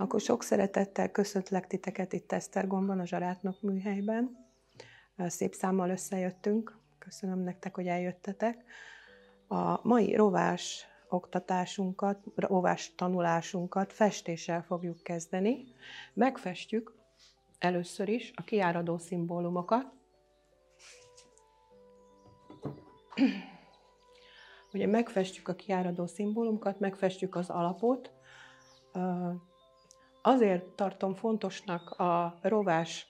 Akkor sok szeretettel köszöntlek titeket itt Esztergomban, a Zsarátnok műhelyben. Szép számmal összejöttünk. Köszönöm nektek, hogy eljöttetek. A mai rovás oktatásunkat, rovás tanulásunkat festéssel fogjuk kezdeni. Megfestjük először is a kiáradó szimbólumokat. Ugye megfestjük a kiáradó szimbólumokat, megfestjük az alapot, Azért tartom fontosnak a rovás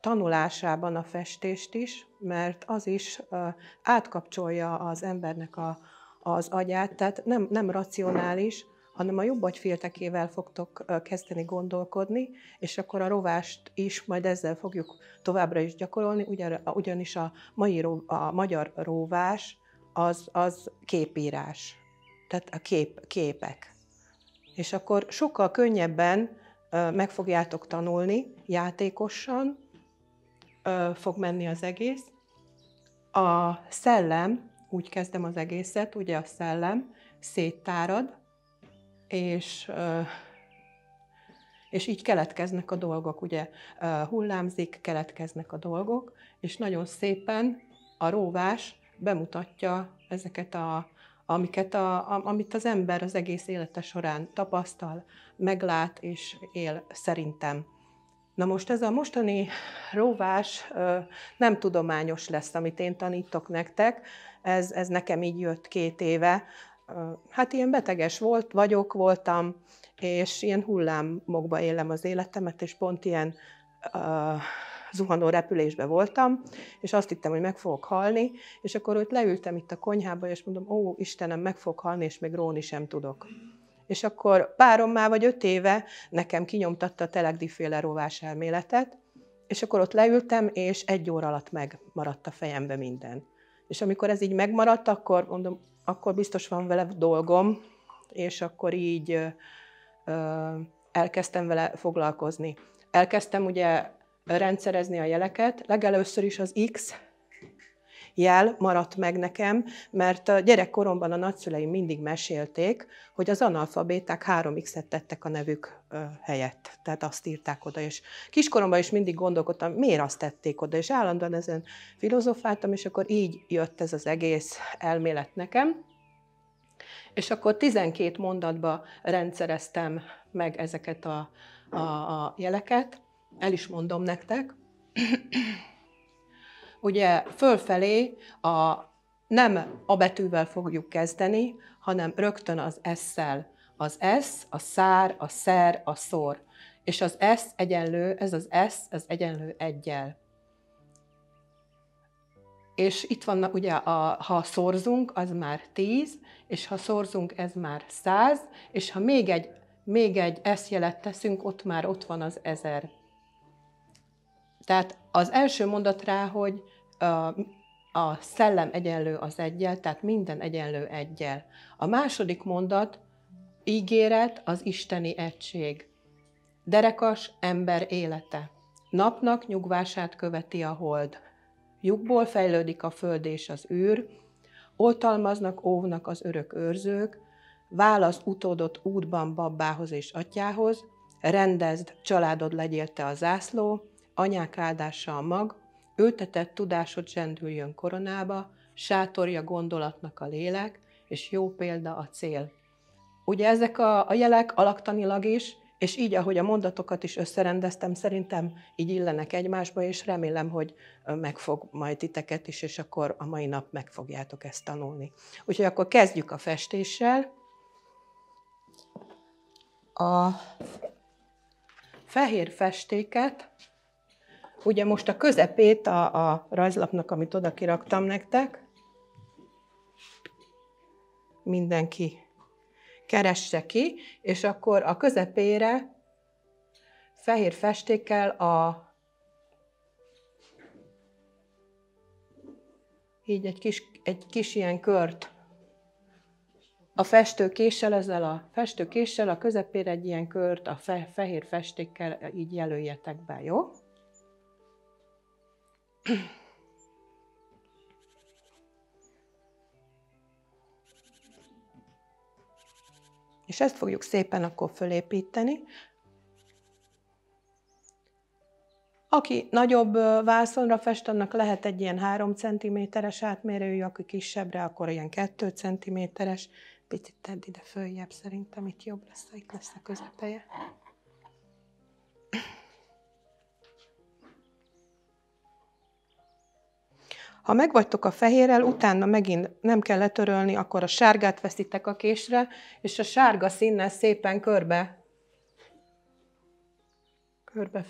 tanulásában a festést is, mert az is átkapcsolja az embernek a, az agyát, tehát nem, nem racionális, hanem a jobb agyféltekével fogtok kezdeni gondolkodni, és akkor a rovást is majd ezzel fogjuk továbbra is gyakorolni, ugyanis a, mai, a magyar róvás az, az képírás, tehát a kép, képek. És akkor sokkal könnyebben meg fogjátok tanulni, játékosan fog menni az egész. A szellem, úgy kezdem az egészet, ugye a szellem széttárad, és, és így keletkeznek a dolgok, ugye hullámzik, keletkeznek a dolgok, és nagyon szépen a róvás bemutatja ezeket a amiket a, amit az ember az egész élete során tapasztal, meglát és él szerintem. Na most ez a mostani róvás nem tudományos lesz, amit én tanítok nektek, ez, ez nekem így jött két éve. Hát ilyen beteges volt, vagyok, voltam, és ilyen hullámokba élem az életemet, és pont ilyen zuhanó repülésbe voltam, és azt hittem, hogy meg fogok halni, és akkor ott leültem itt a konyhába, és mondom, ó, Istenem, meg fogok halni, és még róni sem tudok. És akkor párom már vagy öt éve nekem kinyomtatta a telegdiféle rovás elméletet, és akkor ott leültem, és egy óra alatt megmaradt a fejembe minden. És amikor ez így megmaradt, akkor mondom, akkor biztos van vele dolgom, és akkor így ö, elkezdtem vele foglalkozni. Elkezdtem ugye rendszerezni a jeleket. Legelőször is az X jel maradt meg nekem, mert a gyerekkoromban a nagyszüleim mindig mesélték, hogy az analfabéták 3x-et tettek a nevük helyett. Tehát azt írták oda, és kiskoromban is mindig gondolkodtam, miért azt tették oda, és állandóan ezen filozofáltam, és akkor így jött ez az egész elmélet nekem. És akkor 12 mondatba rendszereztem meg ezeket a, a, a jeleket, el is mondom nektek. Ugye fölfelé a, nem a betűvel fogjuk kezdeni, hanem rögtön az S-szel. Az S, a szár, a szer, a szor. És az S egyenlő, ez az S, ez egyenlő egyel. És itt vannak ugye, a, ha szorzunk, az már 10, és ha szorzunk, ez már 100, és ha még egy, még egy S jelet teszünk, ott már ott van az 1000. Tehát az első mondat rá, hogy a szellem egyenlő az egyel, tehát minden egyenlő egyel. A második mondat, ígéret az isteni egység. Derekas ember élete. Napnak nyugvását követi a hold. Lyukból fejlődik a föld és az űr, oltalmaznak, óvnak az örök őrzők, válasz utódot útban babához és atyához, rendezd, családod legyél te a zászló, anyák áldása a mag, ültetett tudásod zsendüljön koronába, sátorja gondolatnak a lélek, és jó példa a cél. Ugye ezek a, a jelek alaktanilag is, és így, ahogy a mondatokat is összerendeztem, szerintem így illenek egymásba, és remélem, hogy megfog majd titeket is, és akkor a mai nap meg fogjátok ezt tanulni. Úgyhogy akkor kezdjük a festéssel. A fehér festéket Ugye most a közepét a, a rajzlapnak, amit oda kiraktam nektek, mindenki keresse ki, és akkor a közepére fehér festékkel a így egy kis, egy kis ilyen kört a festőkéssel, ezzel a festőkéssel a közepére egy ilyen kört a fe, fehér festékkel így jelöljetek be, jó? És ezt fogjuk szépen akkor fölépíteni. Aki nagyobb vászonra fest, annak lehet egy ilyen 3 cm-es átmérőjű, aki kisebbre, akkor ilyen 2 cm-es. Picit tedd ide följebb, szerintem itt jobb lesz, itt lesz a közepeje. Ha megvagytok a fehérrel, utána megint nem kell letörölni, akkor a sárgát veszitek a késre, és a sárga színnel szépen körbe, körbe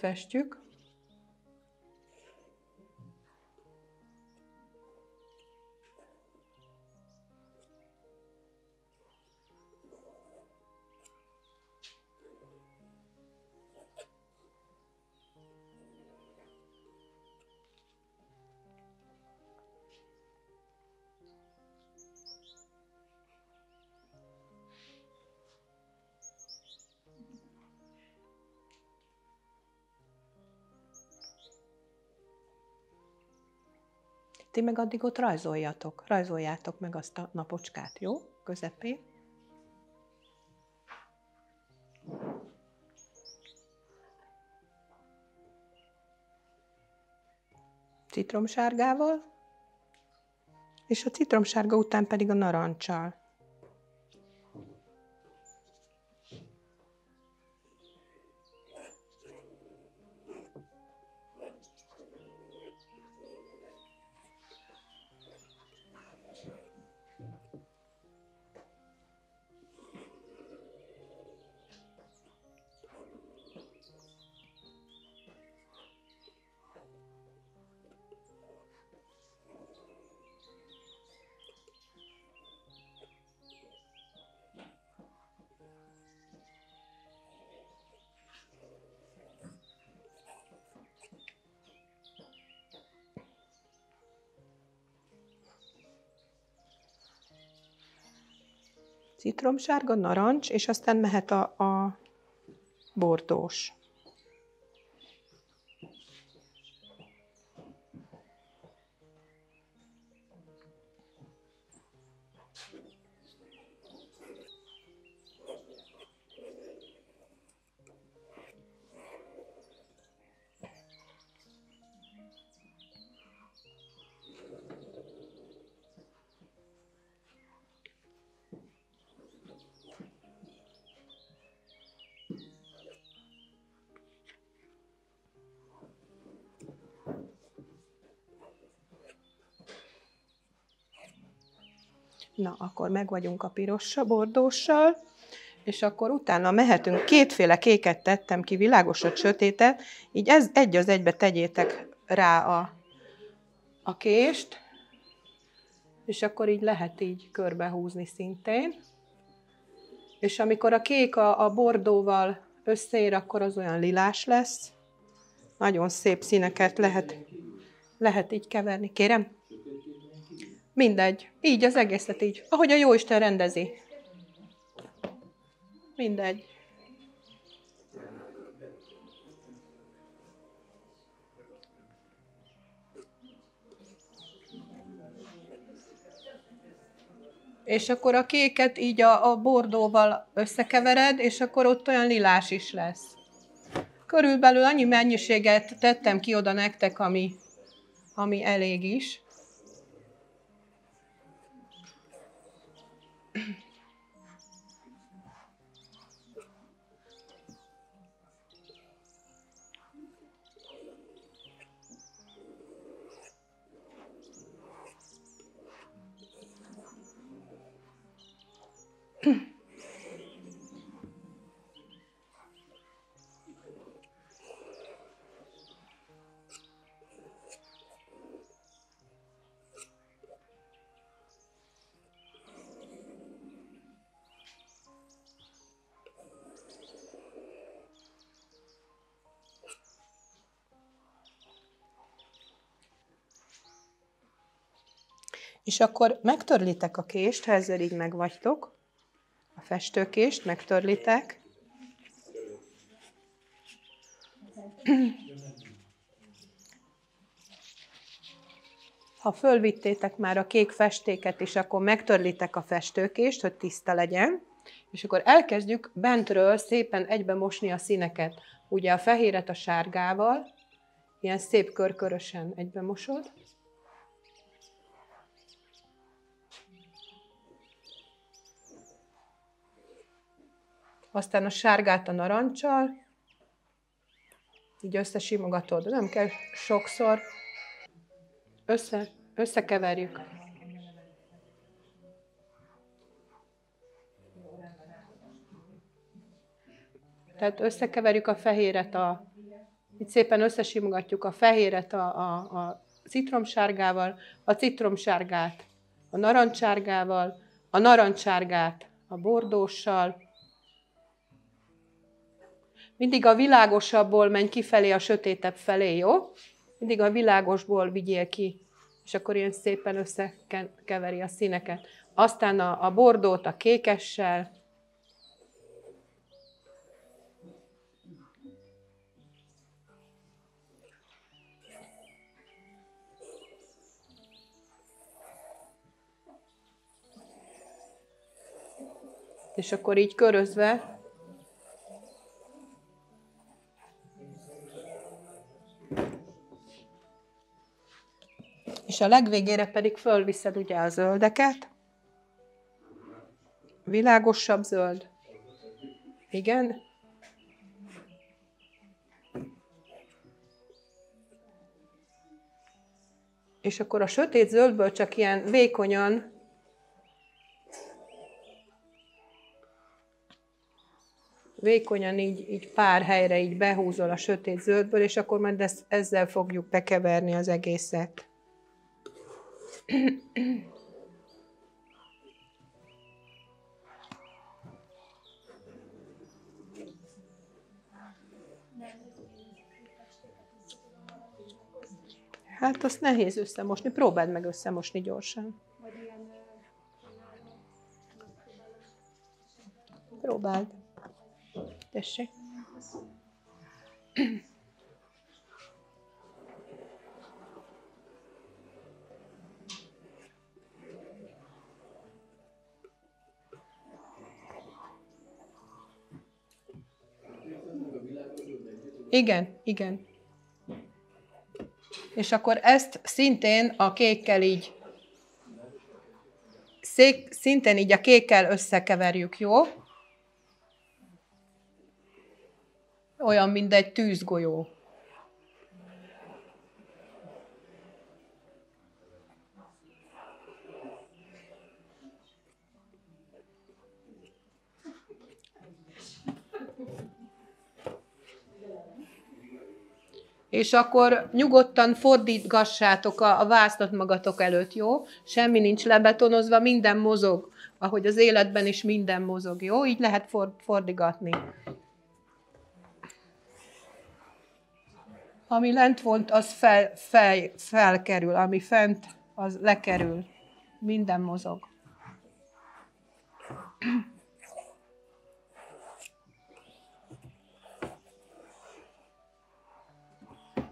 Ti meg addig ott rajzoljatok, rajzoljátok meg azt a napocskát, jó? Közepén. Citromsárgával, és a citromsárga után pedig a narancsal. Citromsárga, narancs, és aztán mehet a, a bordós. Na, akkor meg vagyunk a pirossal, bordóssal, és akkor utána mehetünk, kétféle kéket tettem ki, világosat, sötétet, így ez egy az egybe tegyétek rá a, a kést, és akkor így lehet így körbehúzni szintén. És amikor a kék a, a bordóval összeér, akkor az olyan lilás lesz. Nagyon szép színeket lehet, lehet így keverni. Kérem? Mindegy. Így, az egészet így. Ahogy a Jóisten rendezi. Mindegy. És akkor a kéket így a, a bordóval összekevered, és akkor ott olyan lilás is lesz. Körülbelül annyi mennyiséget tettem ki oda nektek, ami, ami elég is. Akkor megtörlitek a kést, ha ezzel így megvagytok, a festőkést megtörlitek. Ha fölvittétek már a kék festéket is, akkor megtörlitek a festőkést, hogy tiszta legyen, és akkor elkezdjük bentről szépen egybe mosni a színeket. Ugye a fehéret a sárgával, ilyen szép körkörösen egybe mosod. Aztán a sárgát a narancsal, így összesimogatod, nem kell sokszor, össze, összekeverjük. Tehát összekeverjük a fehéret, a, itt szépen összesimogatjuk a fehéret a, a, a citromsárgával, a citromsárgát a narancssárgával, a narancssárgát a bordóssal. Mindig a világosabbból menj kifelé a sötétebb felé, jó? Mindig a világosból vigyél ki, és akkor ilyen szépen összekeveri a színeket. Aztán a, a bordót a kékessel, És akkor így körözve És a legvégére pedig fölviszed ugye a zöldeket. Világosabb zöld. Igen. És akkor a sötét zöldből csak ilyen vékonyan vékonyan így, így pár helyre így behúzol a sötét zöldből, és akkor majd ezzel fogjuk bekeverni az egészet. Hát azt nehéz összemosni. Próbáld meg összemosni gyorsan. Próbáld. Tessék. Igen, igen. És akkor ezt szintén a kékkel így, szék, szintén így a kékkel összekeverjük, jó? Olyan, mint egy tűzgolyó. És akkor nyugodtan fordítgassátok a, a vászlat magatok előtt, jó? Semmi nincs lebetonozva, minden mozog, ahogy az életben is minden mozog, jó? Így lehet for, fordigatni. Ami lent volt, az fel, fel, felkerül, ami fent, az lekerül. Minden mozog.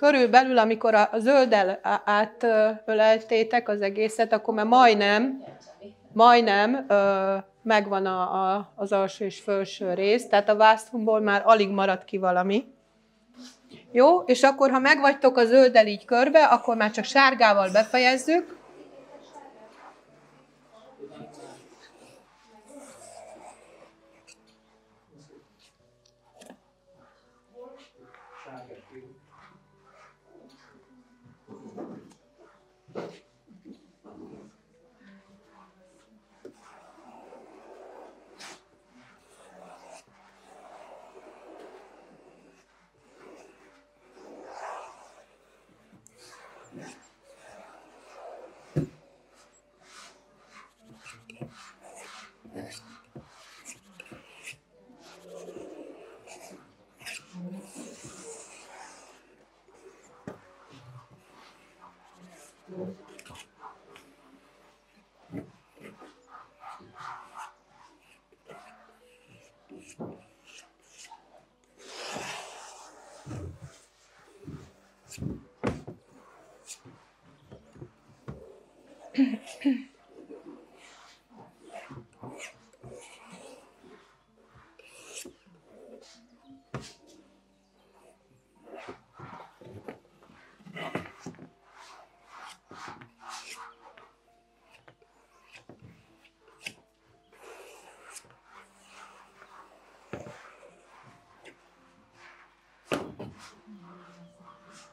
körülbelül, amikor a zölddel átöleltétek az egészet, akkor már majdnem, majdnem ö, megvan a, a, az alsó és felső rész, tehát a vásztumból már alig marad ki valami. Jó, és akkor, ha megvagytok a zölddel így körbe, akkor már csak sárgával befejezzük.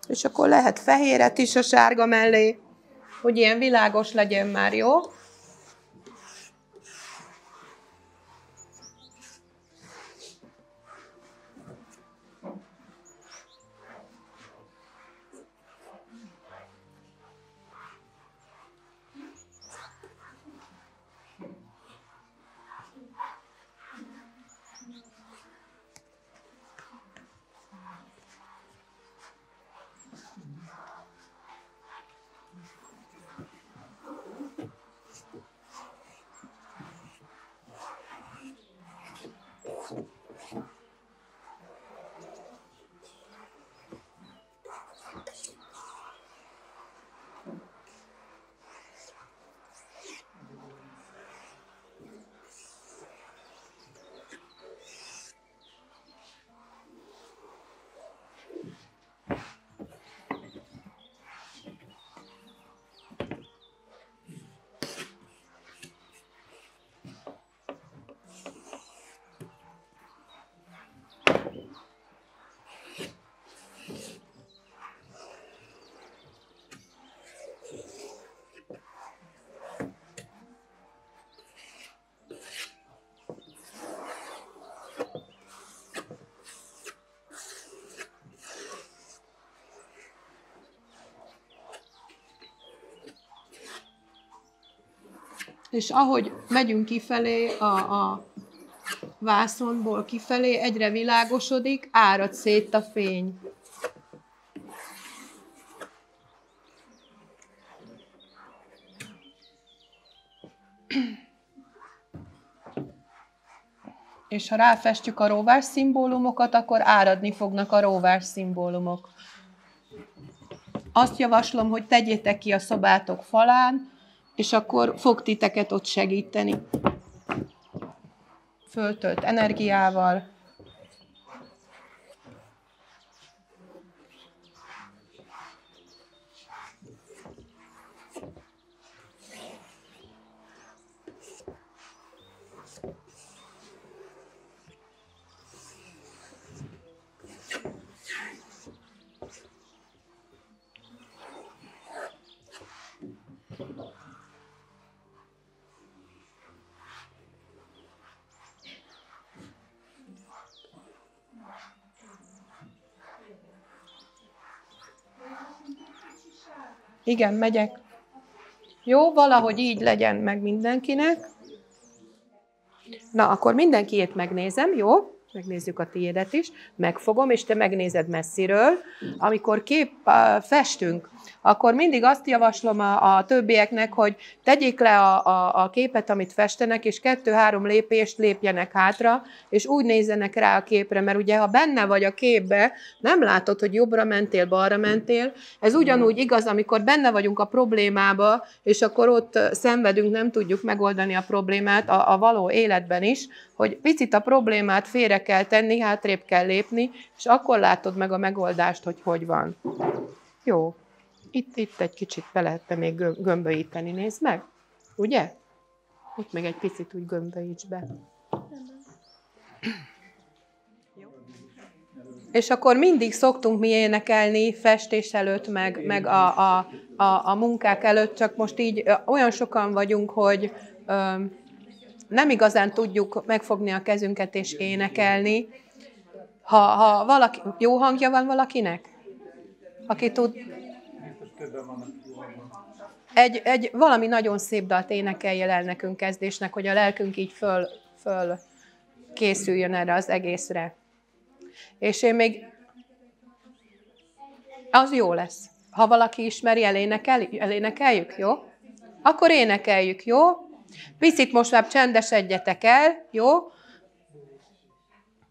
És akkor lehet fehéret is a sárga mellé, hogy ilyen világos legyen már, jó? És ahogy megyünk kifelé, a, a vászonból kifelé, egyre világosodik, árad szét a fény. És ha ráfestjük a róvás szimbólumokat, akkor áradni fognak a róvás szimbólumok. Azt javaslom, hogy tegyétek ki a szobátok falán, és akkor fog titeket ott segíteni. Föltölt energiával, Igen, megyek. Jó, valahogy így legyen meg mindenkinek. Na, akkor mindenkiét megnézem, jó? Megnézzük a tiédet is. Megfogom, és te megnézed messziről. Amikor kép festünk, akkor mindig azt javaslom a, a többieknek, hogy tegyék le a, a, a képet, amit festenek, és kettő-három lépést lépjenek hátra, és úgy nézzenek rá a képre, mert ugye, ha benne vagy a képbe, nem látod, hogy jobbra mentél, balra mentél. Ez ugyanúgy igaz, amikor benne vagyunk a problémába, és akkor ott szenvedünk, nem tudjuk megoldani a problémát a, a való életben is, hogy picit a problémát félre kell tenni, hátrébb kell lépni, és akkor látod meg a megoldást, hogy hogy van. Jó. Itt, itt egy kicsit be lehetne még gömböíteni, nézd meg. Ugye? Itt még egy picit úgy gömböíts be. És akkor mindig szoktunk mi énekelni festés előtt, meg, meg a, a, a, a munkák előtt, csak most így olyan sokan vagyunk, hogy ö, nem igazán tudjuk megfogni a kezünket és énekelni. Ha, ha valaki, jó hangja van valakinek? Aki tud, egy, egy valami nagyon szép dalt énekelje el nekünk kezdésnek, hogy a lelkünk így föl, föl készüljön erre az egészre. És én még... Az jó lesz. Ha valaki ismeri, elénekel, elénekeljük, jó? Akkor énekeljük, jó? Picit most már csendesedjetek el, jó?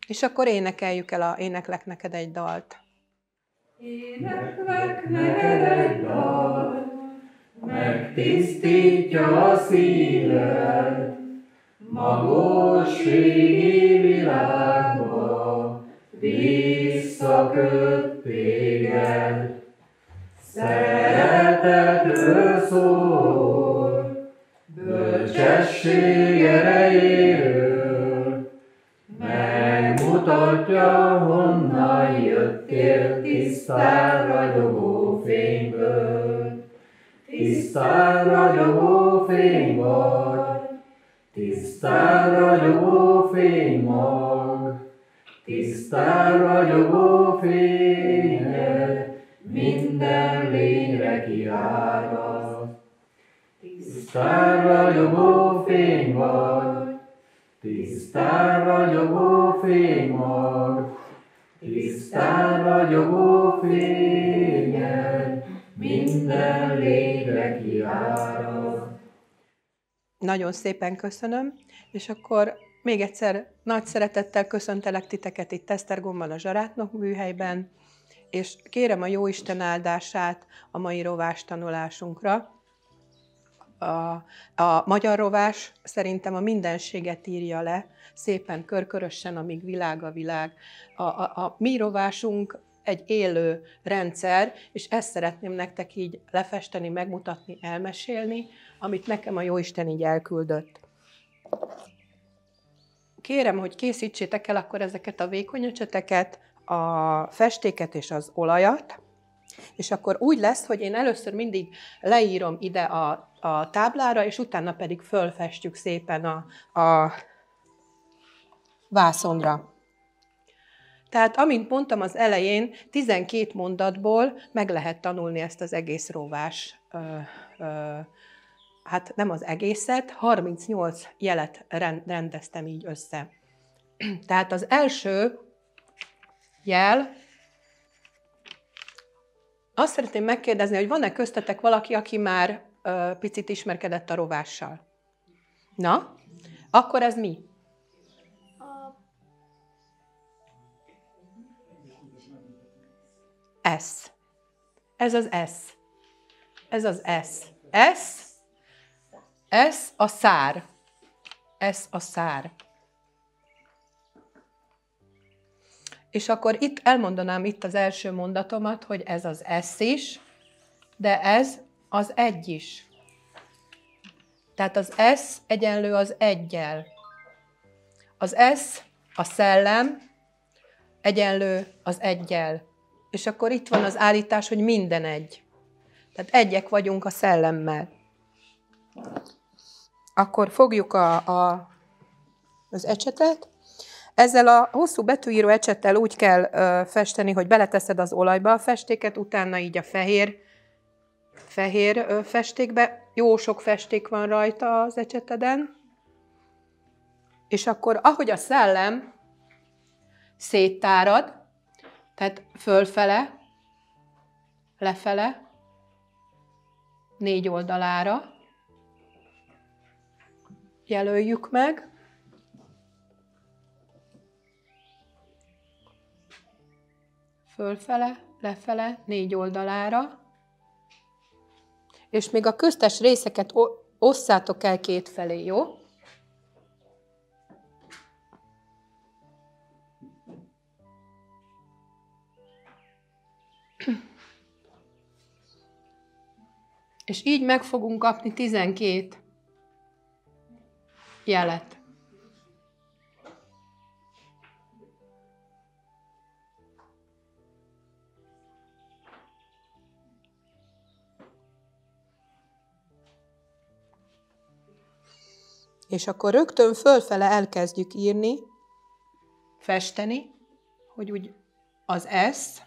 És akkor énekeljük el, a, éneklek neked egy dalt. Éneklek neked egy dal, megtisztítja a szíved, magosségi világba visszaköt téged. Szeretetről szól, bölcsesség erejéről, megmutatja, honnan jöttél tisztán ragyogó fényből. Tisztán ragyogó fény vagy, tisztán ragyogó fény mag, tisztán ragyogó fényed, minden lényre kiárad. Tisztán ragyogó fény tisztán ragyogó fény tisztán ragyogó fényed, minden lényre kiárad. Nagyon szépen köszönöm, és akkor még egyszer nagy szeretettel köszöntelek titeket itt Esztergomban, a Zsarátnok műhelyben, és kérem a Jóisten áldását a mai rovás tanulásunkra. A, a magyar rovás szerintem a mindenséget írja le, szépen körkörösen, amíg világ a világ. A, a, a mi rovásunk egy élő rendszer, és ezt szeretném nektek így lefesteni, megmutatni, elmesélni, amit nekem a Jóisten így elküldött. Kérem, hogy készítsétek el akkor ezeket a vékony öcseteket, a festéket és az olajat, és akkor úgy lesz, hogy én először mindig leírom ide a, a táblára, és utána pedig fölfestjük szépen a, a vászonra. Tehát, amint mondtam az elején, 12 mondatból meg lehet tanulni ezt az egész róvás, ö, ö, hát nem az egészet, 38 jelet rendeztem így össze. Tehát az első jel, azt szeretném megkérdezni, hogy van-e köztetek valaki, aki már ö, picit ismerkedett a rovással? Na, akkor ez mi? S. Ez az S. Ez az S. S. S a szár. S a szár. És akkor itt elmondanám itt az első mondatomat, hogy ez az S is, de ez az egy is. Tehát az S egyenlő az egyel. Az S, a szellem, egyenlő az egyel. És akkor itt van az állítás, hogy minden egy. Tehát egyek vagyunk a szellemmel. Akkor fogjuk a, a, az ecsetet. Ezzel a hosszú betűíró ecsettel úgy kell ö, festeni, hogy beleteszed az olajba a festéket, utána így a fehér, fehér ö, festékbe. Jó sok festék van rajta az ecseteden. És akkor, ahogy a szellem széttárad, tehát fölfele, lefele, négy oldalára jelöljük meg. Fölfele, lefele, négy oldalára. És még a köztes részeket osszátok el két felé, jó? És így meg fogunk kapni 12 jelet. És akkor rögtön fölfele elkezdjük írni, festeni, hogy úgy az S,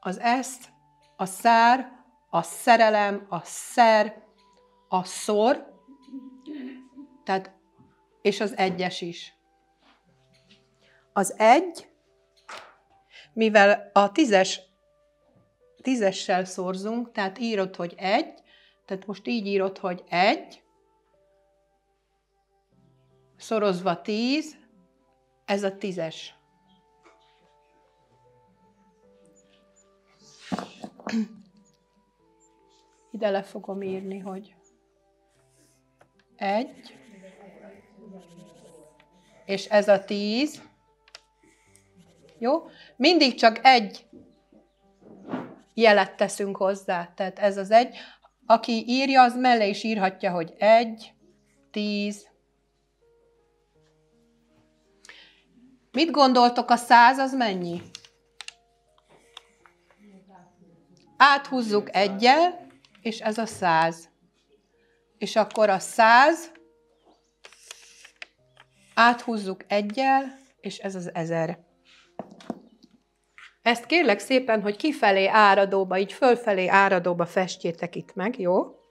az S, a szár, a szerelem, a szer, a szor, tehát, és az egyes is. Az egy, mivel a tízes, tízessel szorzunk, tehát írod, hogy egy, tehát most így írod, hogy egy, szorozva tíz, ez a tízes. Ide le fogom írni, hogy egy, és ez a tíz. Jó? Mindig csak egy jelet teszünk hozzá. Tehát ez az egy. Aki írja, az mellé is írhatja, hogy egy, tíz. Mit gondoltok, a száz az mennyi? Áthúzzuk egyel, és ez a száz. És akkor a száz, áthúzzuk egyel, és ez az ezer. Ezt kérlek szépen, hogy kifelé áradóba, így fölfelé áradóba festjétek itt meg, jó?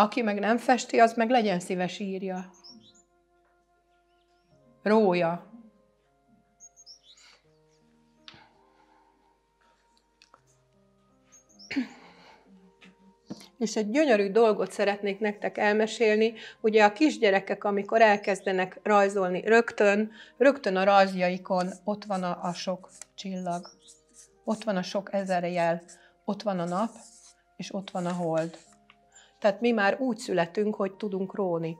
Aki meg nem festi, az meg legyen szíves írja. Rója. És egy gyönyörű dolgot szeretnék nektek elmesélni. Ugye a kisgyerekek, amikor elkezdenek rajzolni, rögtön, rögtön a rajzjaikon ott van a, a sok csillag, ott van a sok ezer jel, ott van a nap, és ott van a hold. Tehát mi már úgy születünk, hogy tudunk róni.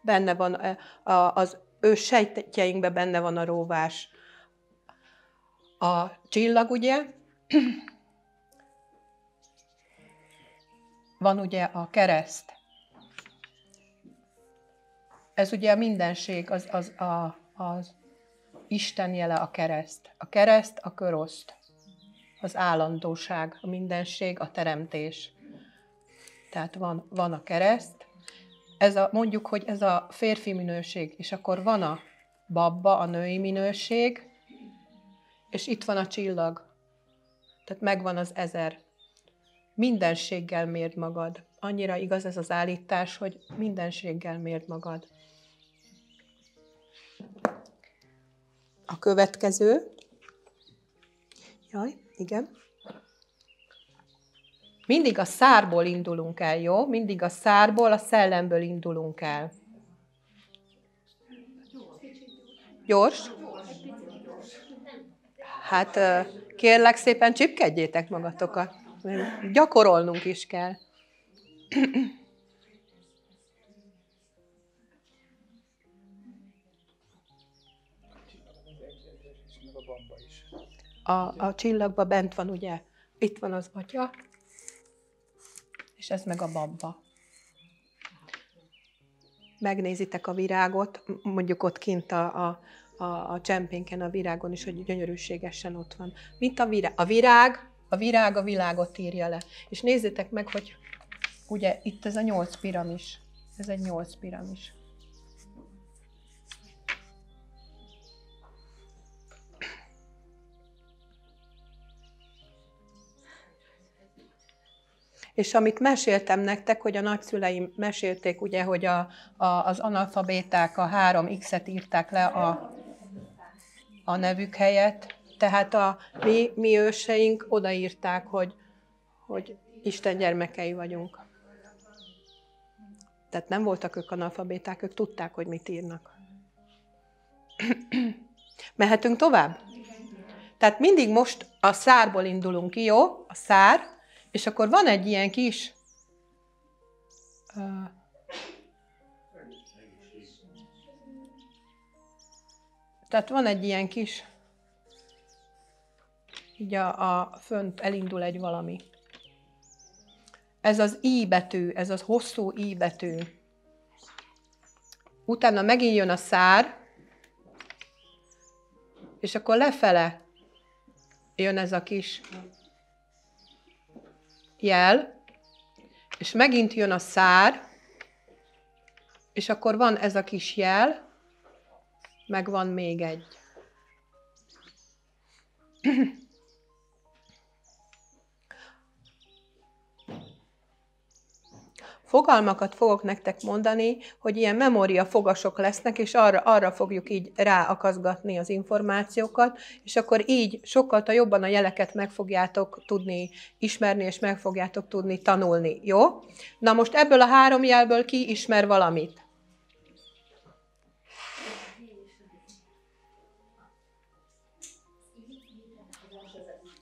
Benne van az ő sejtjeinkben benne van a róvás. A csillag, ugye, van ugye a kereszt. Ez ugye a mindenség, az, az, a, az Isten jele a kereszt. A kereszt a köroszt, az állandóság, a mindenség, a teremtés. Tehát van, van a kereszt, ez a, mondjuk, hogy ez a férfi minőség, és akkor van a babba, a női minőség, és itt van a csillag. Tehát megvan az ezer. Mindenséggel mérd magad. Annyira igaz ez az állítás, hogy mindenséggel mérd magad. A következő. Jaj, igen. Mindig a szárból indulunk el, jó? Mindig a szárból, a szellemből indulunk el. Gyors? Hát kérlek szépen csipkedjétek magatokat. Gyakorolnunk is kell. A, a csillagban bent van, ugye? Itt van az atya, és ez meg a babba. Megnézitek a virágot, mondjuk ott kint a, a, a, a csempénken a virágon is, hogy gyönyörűségesen ott van. Mint a virág. A virág, a virág a világot írja le. És nézzétek meg, hogy ugye itt ez a nyolc piramis. Ez egy nyolc piramis. És amit meséltem nektek, hogy a nagyszüleim mesélték, ugye, hogy a, a, az analfabéták a három X-et írták le a, a nevük helyett, tehát a mi, mi őseink odaírták, hogy, hogy Isten gyermekei vagyunk. Tehát nem voltak ők analfabéták, ők tudták, hogy mit írnak. Mehetünk tovább? Tehát mindig most a szárból indulunk ki, jó? A szár, és akkor van egy ilyen kis uh, tehát van egy ilyen kis így a, a fönt elindul egy valami. Ez az I betű, ez az hosszú I betű. Utána megint jön a szár, és akkor lefele jön ez a kis jel, és megint jön a szár, és akkor van ez a kis jel, meg van még egy. Fogalmakat fogok nektek mondani, hogy ilyen memória fogasok lesznek, és arra, arra fogjuk így ráakaszgatni az információkat, és akkor így sokkal jobban a jeleket meg fogjátok tudni ismerni, és meg fogjátok tudni tanulni. Jó? Na most ebből a három jelből ki ismer valamit?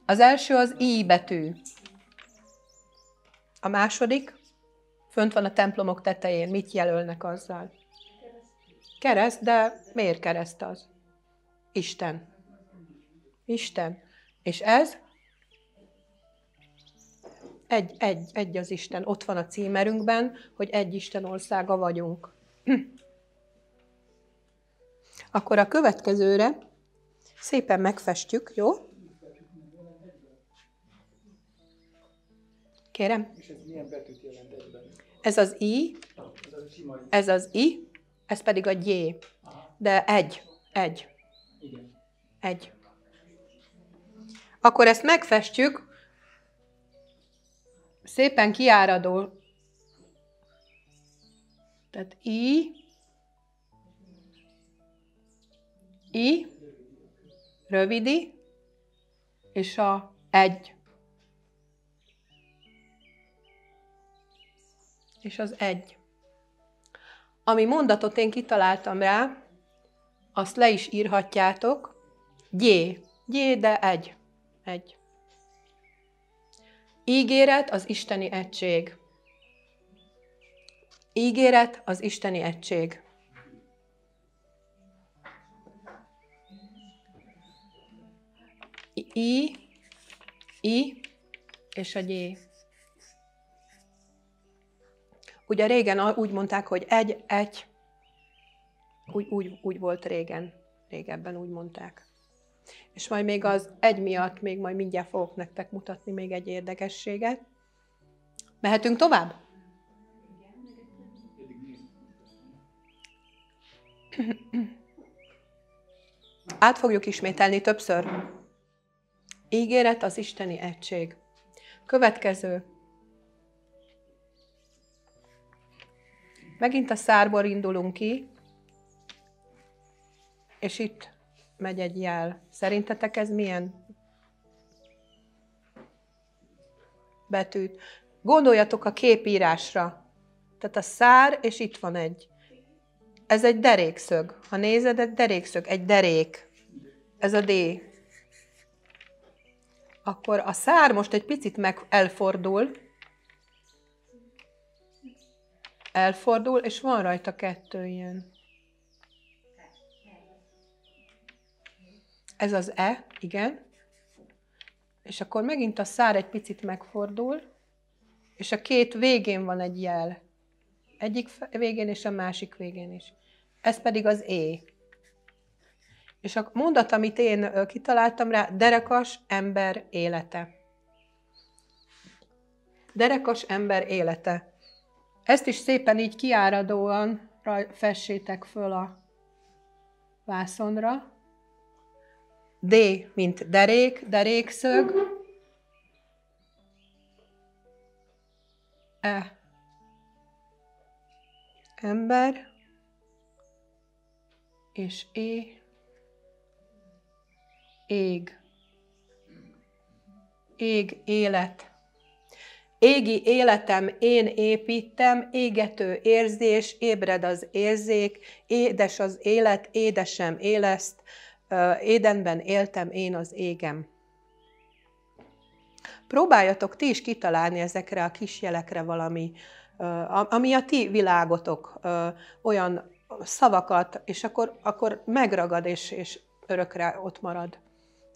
Az első az I betű. A második, fönt van a templomok tetején, mit jelölnek azzal? Kereszt, de miért kereszt az? Isten. Isten. És ez? Egy, egy, egy az Isten. Ott van a címerünkben, hogy egy Isten országa vagyunk. Akkor a következőre szépen megfestjük, jó? Kérem? És ez milyen betűt jelent? Ez az I, Ez az I, ez pedig a J. De egy, egy, egy. Akkor ezt megfestjük, szépen kiáradó. Tehát I, I, rövidi, és a egy. És az egy. Ami mondatot én kitaláltam rá, azt le is írhatjátok. G. G, de egy. Egy. Ígéret az isteni egység. Ígéret az isteni egység. I, I és a G. Ugye régen úgy mondták, hogy egy, egy, úgy, úgy, úgy volt régen, régebben úgy mondták. És majd még az egy miatt, még majd mindjárt fogok nektek mutatni még egy érdekességet. Mehetünk tovább? Át fogjuk ismételni többször. Ígéret az isteni egység. Következő. Megint a szárból indulunk ki, és itt megy egy jel. Szerintetek ez milyen betűt? Gondoljatok a képírásra. Tehát a szár, és itt van egy. Ez egy derékszög. Ha nézed, egy derékszög, egy derék. Ez a D. Akkor a szár most egy picit meg elfordul, elfordul, és van rajta kettő ilyen. Ez az E, igen. És akkor megint a szár egy picit megfordul, és a két végén van egy jel. Egyik végén és a másik végén is. Ez pedig az E. És a mondat, amit én kitaláltam rá, derekas ember élete. Derekas ember élete. Ezt is szépen így kiáradóan fessétek föl a vászonra. D, mint derék, derékszög. E, ember. És é, ég. Ég, élet. Égi életem én építem, égető érzés, ébred az érzék, édes az élet, édesem éleszt, édenben éltem én az égem. Próbáljatok ti is kitalálni ezekre a kisjelekre valami, ami a ti világotok, olyan szavakat, és akkor, akkor megragad, és, és örökre ott marad.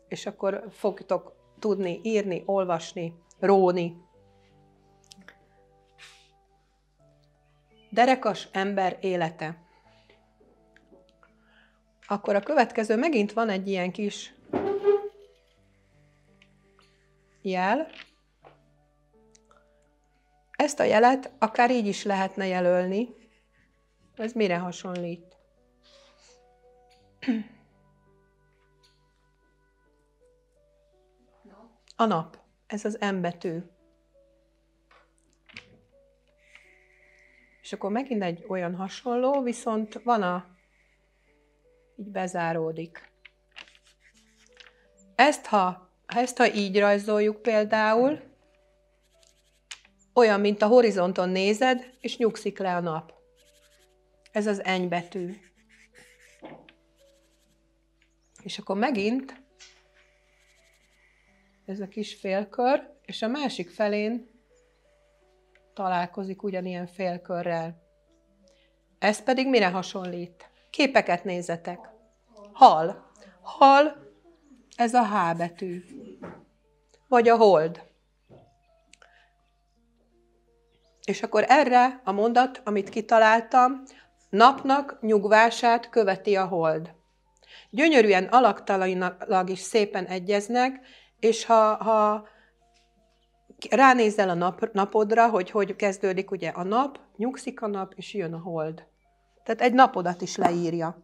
És akkor fogtok tudni írni, olvasni, róni. Derekas ember élete. Akkor a következő megint van egy ilyen kis jel. Ezt a jelet akár így is lehetne jelölni. Ez mire hasonlít? A nap. Ez az M betű. Akkor megint egy olyan hasonló, viszont van a... így bezáródik. Ezt ha, ezt, ha így rajzoljuk például, olyan, mint a horizonton nézed, és nyugszik le a nap. Ez az eny betű. És akkor megint ez a kis félkör, és a másik felén találkozik ugyanilyen félkörrel. Ez pedig mire hasonlít? Képeket nézetek. Hal. Hal, ez a H betű. Vagy a hold. És akkor erre a mondat, amit kitaláltam, napnak nyugvását követi a hold. Gyönyörűen alaktalanlag is szépen egyeznek, és ha, ha ránézel a nap, napodra, hogy hogy kezdődik ugye a nap, nyugszik a nap, és jön a hold. Tehát egy napodat is leírja,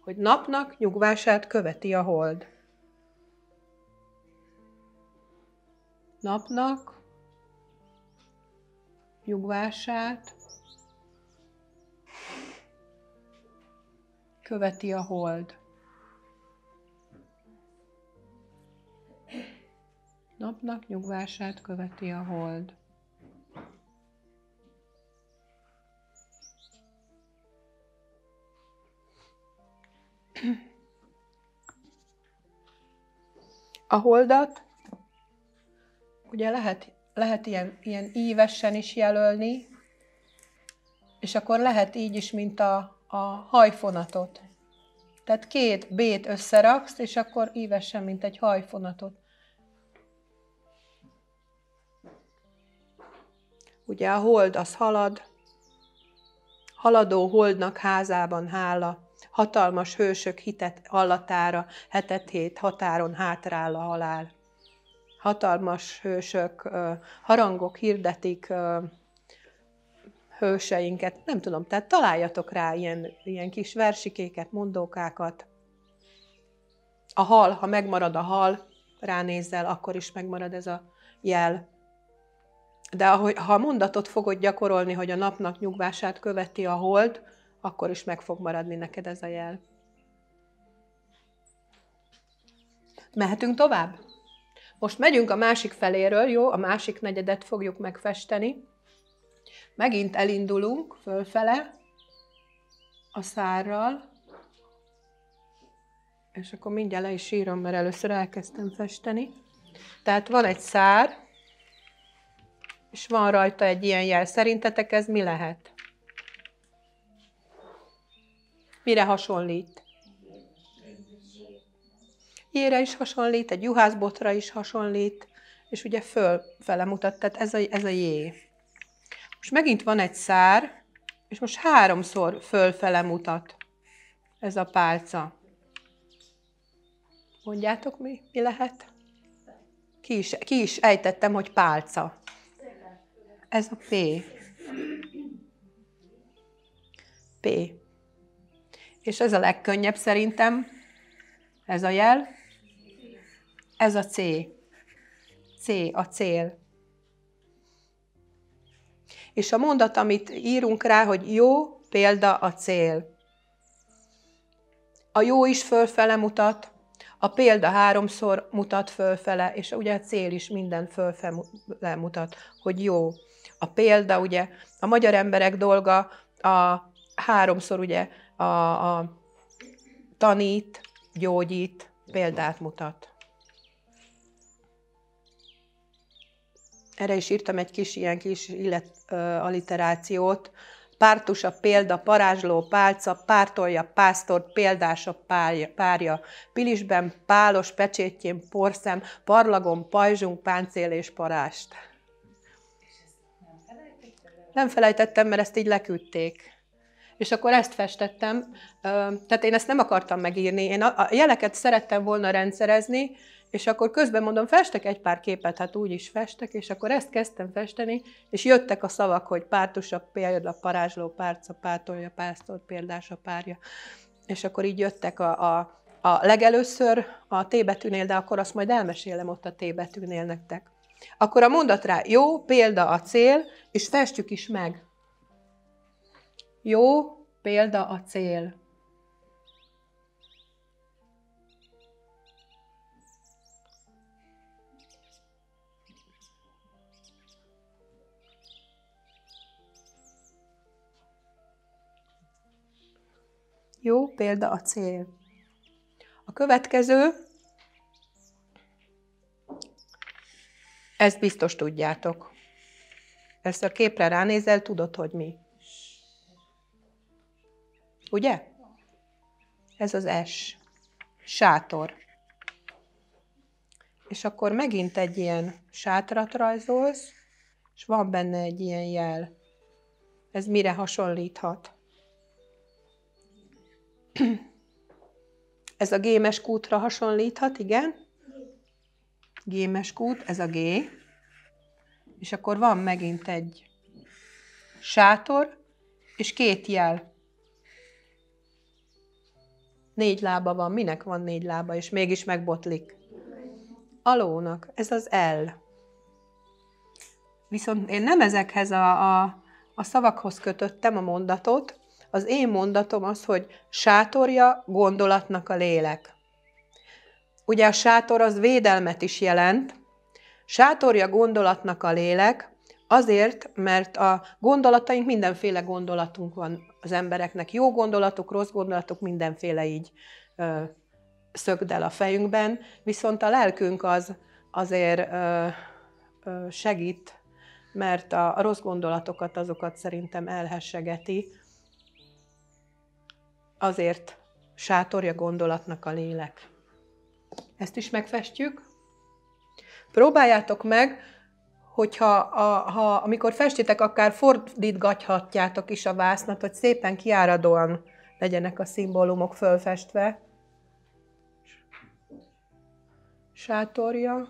hogy napnak nyugvását követi a hold. Napnak nyugvását követi a hold. Napnak nyugvását követi a hold. A holdat ugye lehet, lehet ilyen, ilyen ívesen is jelölni, és akkor lehet így is, mint a, a hajfonatot. Tehát két B-t összeraksz, és akkor ívesen, mint egy hajfonatot. Ugye a hold az halad, haladó holdnak házában hála, hatalmas hősök hitet hallatára, hetet hét határon hátrál a halál. Hatalmas hősök, harangok hirdetik hőseinket, nem tudom, tehát találjatok rá ilyen, ilyen kis versikéket, mondókákat. A hal, ha megmarad a hal, ránézzel, akkor is megmarad ez a jel. De ahogy, ha a mondatot fogod gyakorolni, hogy a napnak nyugvását követi a hold, akkor is meg fog maradni neked ez a jel. Mehetünk tovább? Most megyünk a másik feléről, jó? A másik negyedet fogjuk megfesteni. Megint elindulunk fölfele a szárral, és akkor mindjárt le is írom, mert először elkezdtem festeni. Tehát van egy szár, és van rajta egy ilyen jel. Szerintetek ez mi lehet? Mire hasonlít? Jére is hasonlít, egy juhászbotra is hasonlít, és ugye fölfele mutat, tehát ez a, ez a jé. Most megint van egy szár, és most háromszor fölfele mutat ez a pálca. Mondjátok mi, mi lehet? Ki is, ki is ejtettem, hogy pálca. Ez a P. P. És ez a legkönnyebb szerintem. Ez a jel. Ez a C. C, a cél. És a mondat, amit írunk rá, hogy jó példa a cél. A jó is fölfele mutat, a példa háromszor mutat fölfele, és ugye a cél is minden fölfele mutat, hogy jó. A példa, ugye, a magyar emberek dolga a háromszor ugye a, a tanít, gyógyít, példát mutat. Erre is írtam egy kis ilyen kis illet, uh, alliterációt. Pártus a példa, parázsló, pálca, pártolja, pásztort, példás a párja. Pilisben pálos, pecsétjén porszem, parlagon, pajzsunk, páncél és parást. Nem felejtettem, mert ezt így leküldték. És akkor ezt festettem. Tehát én ezt nem akartam megírni. Én a jeleket szerettem volna rendszerezni, és akkor közben mondom, festek egy pár képet, hát úgy is festek, és akkor ezt kezdtem festeni, és jöttek a szavak, hogy pártusabb példa, parázsló, párca, pártolja, pásztor, példás a párja. És akkor így jöttek a, a, a legelőször a T betűnél, de akkor azt majd elmesélem ott a T betűnél nektek. Akkor a mondat rá jó, példa a cél, és festjük is meg. Jó példa a cél. Jó példa a cél. A következő, ezt biztos tudjátok. Ezt a képre ránézel, tudod, hogy mi. Ugye? Ez az S. Sátor. És akkor megint egy ilyen sátrat rajzolsz, és van benne egy ilyen jel. Ez mire hasonlíthat? Ez a gémes kútra hasonlíthat, igen? Gémes kút, ez a G. És akkor van megint egy sátor, és két jel. Négy lába van. Minek van négy lába, és mégis megbotlik? Alónak. Ez az L. Viszont én nem ezekhez a, a, a szavakhoz kötöttem a mondatot, az én mondatom az, hogy sátorja gondolatnak a lélek. Ugye a sátor az védelmet is jelent, sátorja gondolatnak a lélek, azért, mert a gondolataink, mindenféle gondolatunk van az embereknek. Jó gondolatok, rossz gondolatok, mindenféle így ö, szögdel a fejünkben, viszont a lelkünk az azért ö, ö, segít, mert a, a rossz gondolatokat, azokat szerintem elhessegeti, azért sátorja gondolatnak a lélek. Ezt is megfestjük. Próbáljátok meg, hogyha a, ha, amikor festitek, akár fordítgathatjátok is a vásznat, hogy szépen kiáradóan legyenek a szimbólumok fölfestve. Sátorja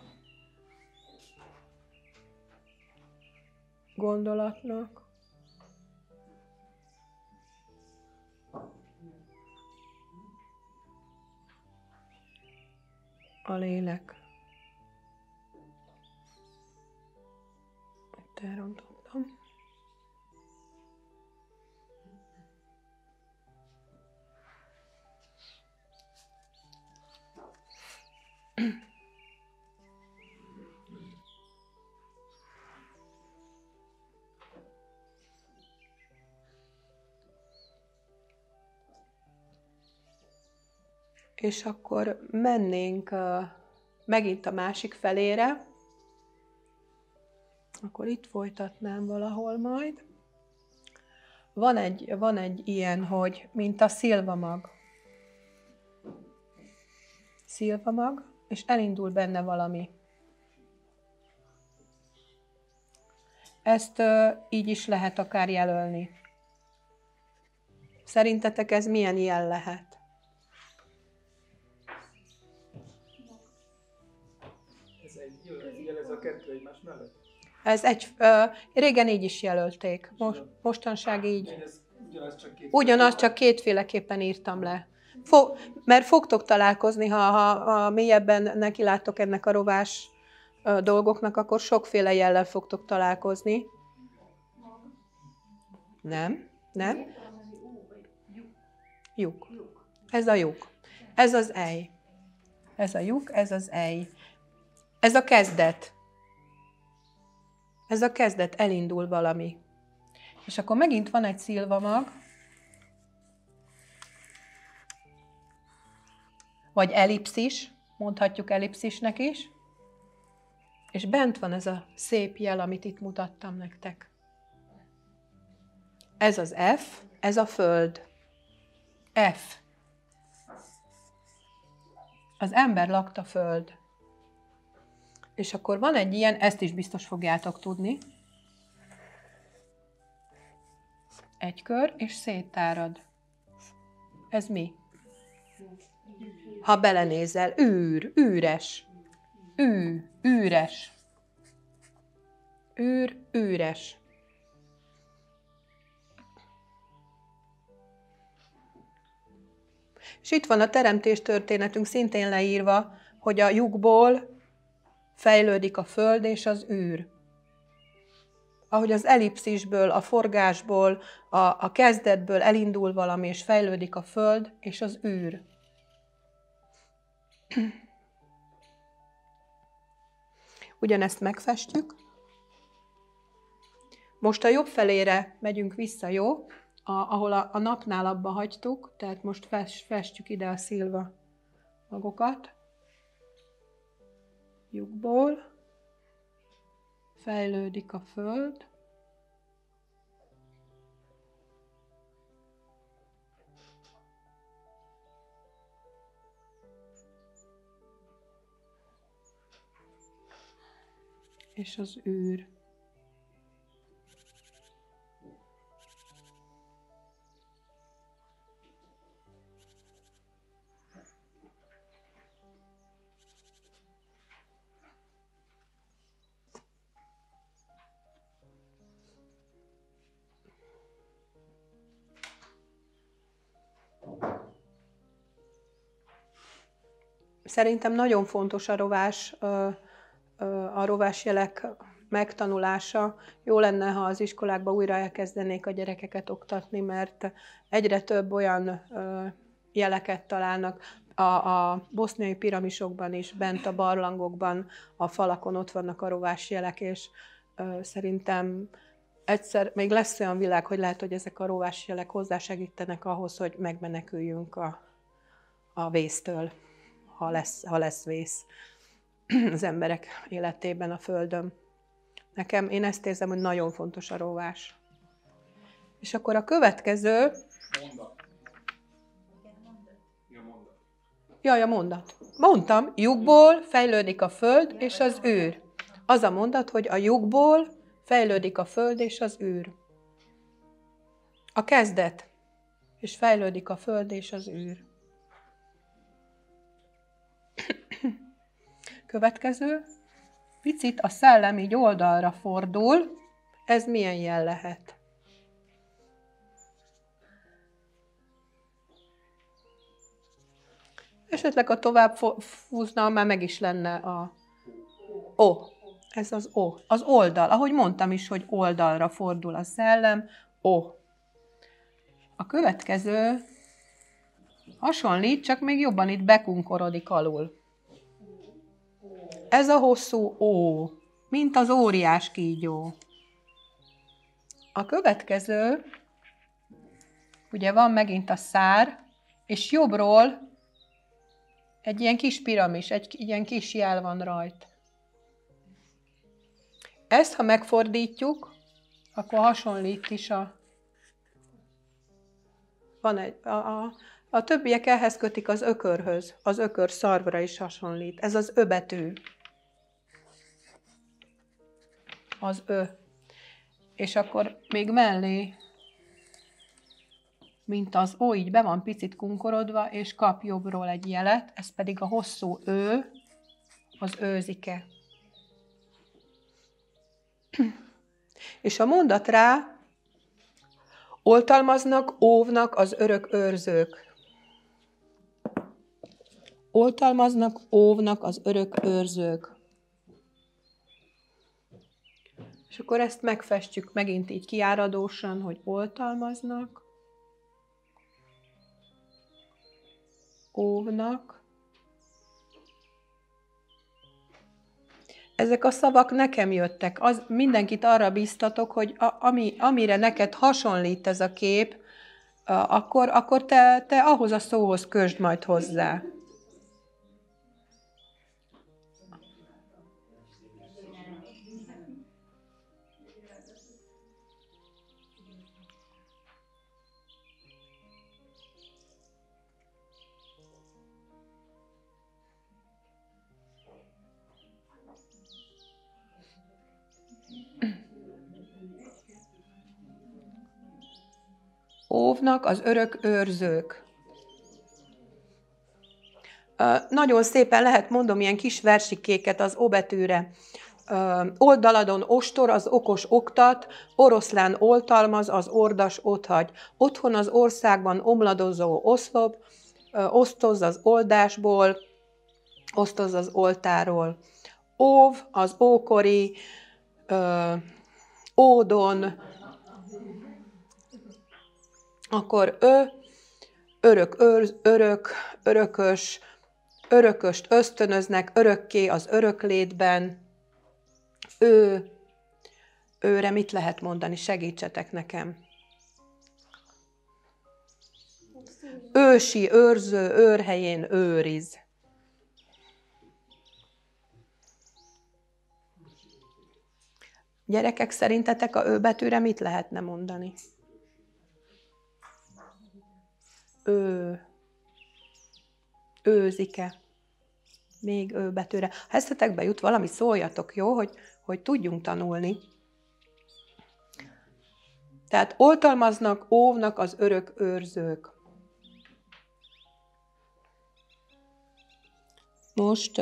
gondolatnak. A lélek. Itt elrontottam. És akkor mennénk megint a másik felére, akkor itt folytatnám valahol majd. Van egy, van egy ilyen, hogy mint a szilvamag. Szilvamag, és elindul benne valami. Ezt uh, így is lehet akár jelölni. Szerintetek ez milyen jel lehet? Egymás mellett? Ez egy, ö, régen így is jelölték, Most, mostanság így. ugyanaz csak, két ugyanaz csak kétféleképpen írtam le. Fo, mert fogtok találkozni, ha, ha, ha mélyebben neki láttok ennek a rovás ö, dolgoknak, akkor sokféle jellel fogtok találkozni. Nem? Nem? Lyuk. Ez a lyuk. Ez az ej. Ez a lyuk, ez az ej. Ez a kezdet. Ez a kezdet, elindul valami. És akkor megint van egy szilvamag, vagy ellipszis, mondhatjuk ellipszisnek is, és bent van ez a szép jel, amit itt mutattam nektek. Ez az F, ez a Föld. F. Az ember lakta Föld. És akkor van egy ilyen, ezt is biztos fogjátok tudni. Egy kör, és széttárad. Ez mi? Ha belenézel, űr, űres. Ű, űres. űr, űres. És itt van a teremtés történetünk szintén leírva, hogy a lyukból fejlődik a föld és az űr. ahogy az ellipszisből, a forgásból, a, a kezdetből elindul valami, és fejlődik a föld, és az űr. Ugyanezt megfestjük. Most a jobb felére megyünk vissza, jó? A, ahol a, a napnál abba hagytuk, tehát most fest, festjük ide a szilva magokat. Lyukból fejlődik a föld, és az űr. Szerintem nagyon fontos a rovás, a rovásjelek megtanulása. Jó lenne, ha az iskolákba újra elkezdenék a gyerekeket oktatni, mert egyre több olyan jeleket találnak. A, a boszniai piramisokban is, bent a barlangokban, a falakon ott vannak a rovásjelek, és szerintem egyszer még lesz olyan világ, hogy lehet, hogy ezek a rovásjelek hozzásegítenek ahhoz, hogy megmeneküljünk a, a vésztől ha lesz, ha lesz vész az emberek életében a Földön. Nekem, én ezt érzem, hogy nagyon fontos a róvás. És akkor a következő... Mondat. Jaj, a mondat. Mondtam, lyukból fejlődik a föld és az űr. Az a mondat, hogy a lyukból fejlődik a föld és az űr. A kezdet. És fejlődik a föld és az űr. Következő. Picit a szellem oldalra fordul. Ez milyen jel lehet? Esetleg, a tovább fúzna, már meg is lenne a O. Ez az O. Az oldal. Ahogy mondtam is, hogy oldalra fordul a szellem. O. A következő hasonlít, csak még jobban itt bekunkorodik alul. Ez a hosszú ó, mint az óriás kígyó. A következő, ugye van megint a szár, és jobbról egy ilyen kis piramis, egy ilyen kis jel van rajt. Ezt, ha megfordítjuk, akkor hasonlít is a... Van egy... A, a, a többiek ehhez kötik az ökörhöz, az ökör szarvra is hasonlít. Ez az öbetű az ö. És akkor még mellé, mint az ó, így be van picit kunkorodva, és kap jobbról egy jelet, ez pedig a hosszú ő, az őzike. És a mondat rá, oltalmaznak, óvnak az örök őrzők. Oltalmaznak, óvnak az örök őrzők. És akkor ezt megfestjük megint így kiáradósan, hogy oltalmaznak, óvnak. Ezek a szavak nekem jöttek. Az, mindenkit arra biztatok, hogy a, ami, amire neked hasonlít ez a kép, a, akkor, akkor te, te ahhoz a szóhoz kösd majd hozzá. Óvnak az örök őrzők. Nagyon szépen lehet, mondom, ilyen kis versikéket az obetűre. Oldaladon ostor, az okos oktat, oroszlán oltalmaz, az ordas otthagy. Otthon az országban omladozó oszlop, osztoz az oldásból, osztoz az oltáról. Óv, az ókori, ódon, akkor ő örök, ör, örök, örökös, örököst ösztönöznek örökké az öröklétben. Ő, őre mit lehet mondani? Segítsetek nekem. Ősi, őrző, őrhelyén őriz. Gyerekek, szerintetek a ő betűre mit lehetne mondani? Ő. Őzike. Még ő betűre. Ha eszetekbe jut valami, szóljatok, jó? Hogy, hogy tudjunk tanulni. Tehát oltalmaznak, óvnak az örök őrzők. Most,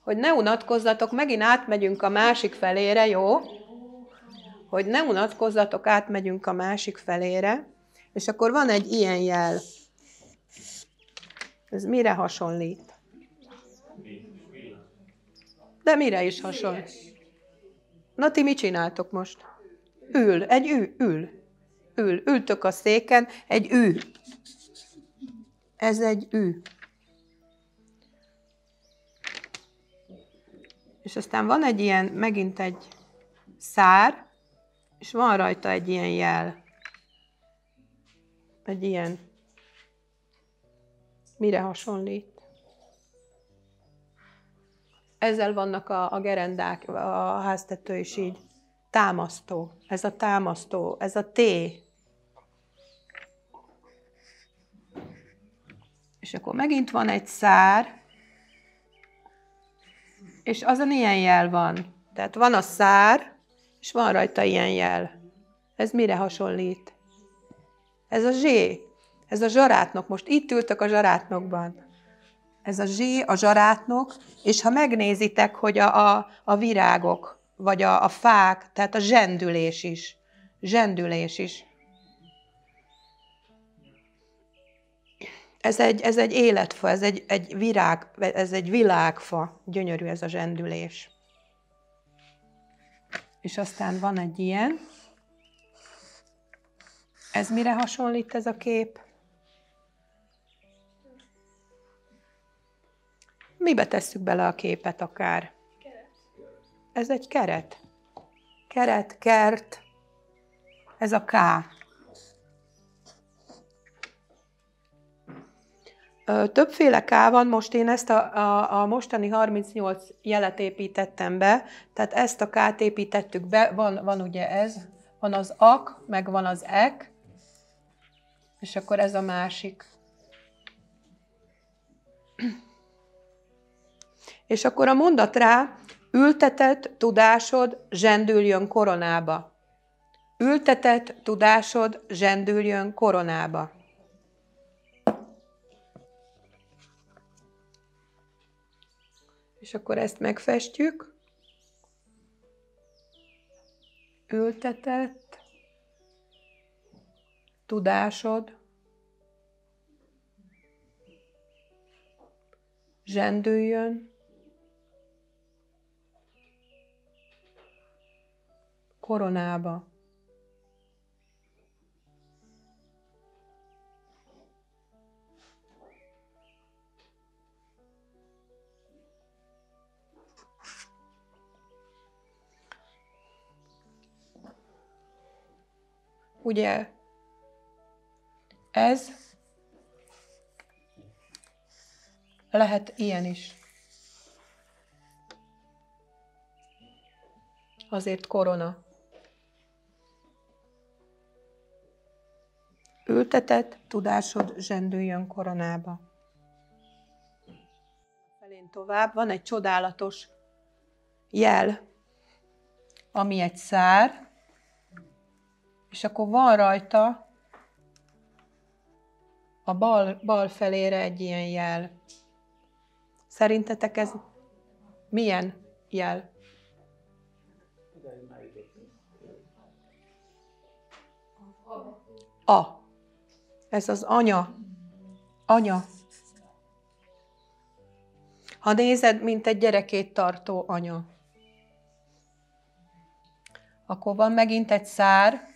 hogy ne unatkozzatok, megint átmegyünk a másik felére, jó? Hogy ne unatkozzatok, átmegyünk a másik felére, és akkor van egy ilyen jel. Ez mire hasonlít? De mire is hasonlít? Na, ti mit csináltok most? Ül, egy ül, ül. Ül, ültök a széken, egy ű. Ez egy ű. És aztán van egy ilyen, megint egy szár, és van rajta egy ilyen jel. Egy ilyen. Mire hasonlít? Ezzel vannak a, a gerendák, a háztető is így. Támasztó. Ez a támasztó. Ez a T. És akkor megint van egy szár, és azon ilyen jel van. Tehát van a szár, és van rajta ilyen jel. Ez mire hasonlít? Ez a zsé. Ez a zsarátnok. Most itt ültök a zsarátnokban. Ez a zsé, a zsarátnok, és ha megnézitek, hogy a, a, a virágok, vagy a, a fák, tehát a zsendülés is. Zsendülés is. Ez egy, ez egy életfa, ez egy, egy virág, ez egy világfa. Gyönyörű ez a zsendülés. És aztán van egy ilyen. Ez mire hasonlít ez a kép? Mibe tesszük bele a képet akár? Ez egy keret. Keret, kert. Ez a K. Többféle K van, most én ezt a, a, a mostani 38 jelet építettem be, tehát ezt a K-t építettük be, van, van ugye ez, van az ak, meg van az ek, és akkor ez a másik. És akkor a mondat rá, ültetett tudásod zsendüljön koronába. Ültetett tudásod zsendüljön koronába. És akkor ezt megfestjük. Ültetett tudásod zsendüljön koronába. Ugye ez lehet ilyen is. Azért korona. Ültetett tudásod zsendüljön koronába. Felén tovább van egy csodálatos jel, ami egy szár, és akkor van rajta a bal, bal felére egy ilyen jel. Szerintetek ez milyen jel? A. Ez az anya. Anya. Ha nézed, mint egy gyerekét tartó anya. akkor van megint egy szár,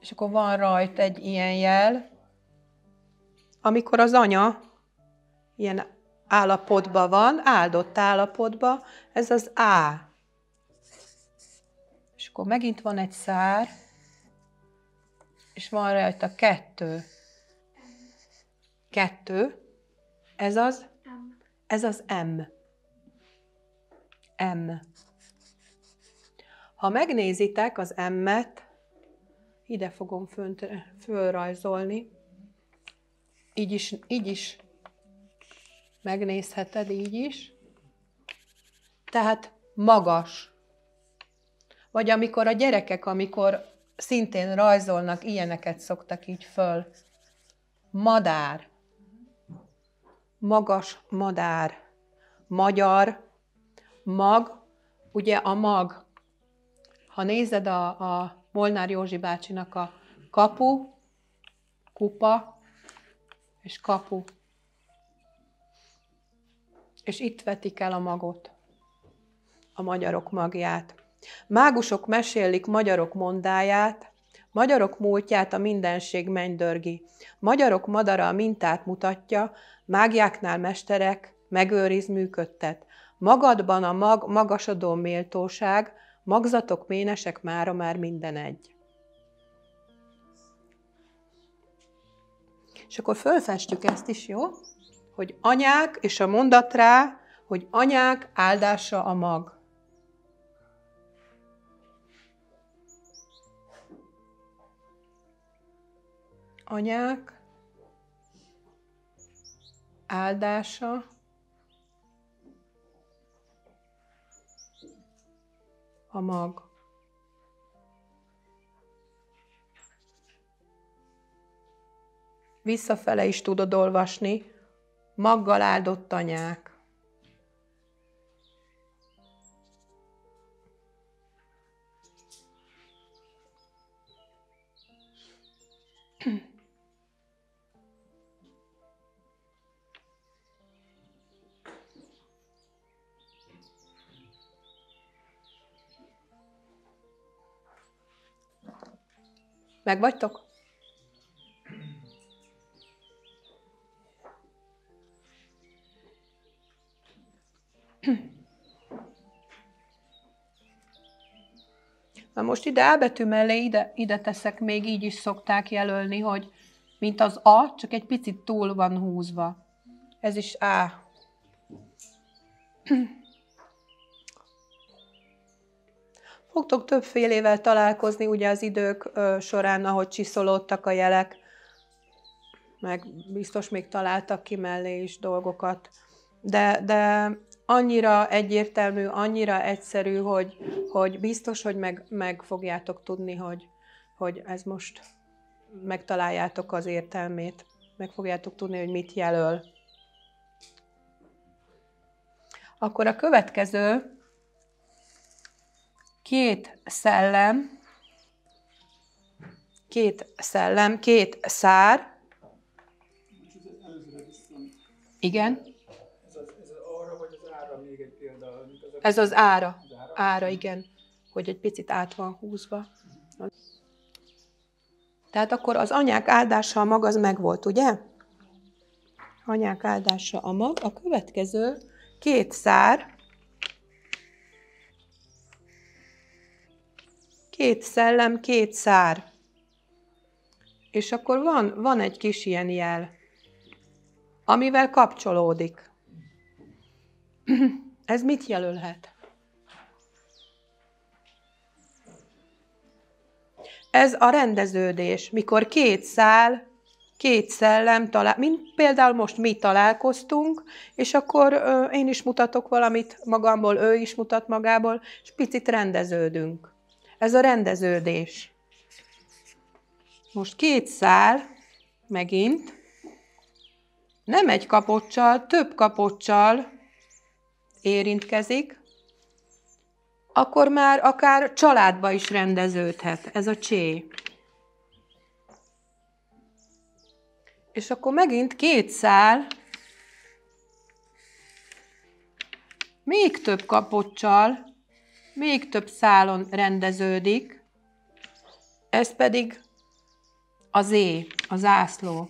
és akkor van rajta egy ilyen jel, amikor az anya ilyen állapotban van, áldott állapotban, ez az A. És akkor megint van egy szár, és van rajta kettő. Kettő. Ez az? Ez az M. M. Ha megnézitek az M-et, ide fogom fönt, fölrajzolni, így is, így is megnézheted, így is. Tehát magas. Vagy amikor a gyerekek, amikor szintén rajzolnak, ilyeneket szoktak így föl. Madár. Magas madár. Magyar. Mag. Ugye a mag. Ha nézed a, a Molnár Józsi bácsinak a kapu, kupa és kapu. És itt vetik el a magot, a magyarok magját. Mágusok mesélik magyarok mondáját, magyarok múltját a mindenség mennydörgi. Magyarok madara a mintát mutatja, mágiáknál mesterek, megőriz működtet. Magadban a mag, magasodó méltóság, magzatok ménesek mára már minden egy. És akkor fölfestjük ezt is, jó? Hogy anyák, és a mondat rá, hogy anyák áldása a mag. Anyák áldása a mag. Visszafele is tudod olvasni, maggal áldott anyák. Megvagytok? Na most ide A betű mellé ide, ide teszek, még így is szokták jelölni, hogy mint az A, csak egy picit túl van húzva. Ez is A. Fogtok többfélével találkozni ugye az idők során, ahogy csiszolódtak a jelek, meg biztos még találtak ki mellé is dolgokat. De, de annyira egyértelmű, annyira egyszerű, hogy, hogy biztos, hogy meg, meg fogjátok tudni, hogy, hogy ez most megtaláljátok az értelmét, meg fogjátok tudni, hogy mit jelöl. Akkor a következő két szellem, két szellem, két szár. Igen. Ez az ára. Ára, igen. Hogy egy picit át van húzva. Tehát akkor az anyák áldása a mag az megvolt, ugye? Anyák áldása a mag. A következő két szár, két szellem, két szár. És akkor van, van egy kis ilyen jel, amivel kapcsolódik. Ez mit jelölhet? Ez a rendeződés, mikor két szál, két szellem talál, mint például most mi találkoztunk, és akkor ö, én is mutatok valamit magamból, ő is mutat magából, és picit rendeződünk. Ez a rendeződés. Most két szál, megint, nem egy kapocsal, több kapocsal érintkezik, akkor már akár családba is rendeződhet ez a csé. És akkor megint két szál, még több kapocsal még több szálon rendeződik, ez pedig az é, a zászló.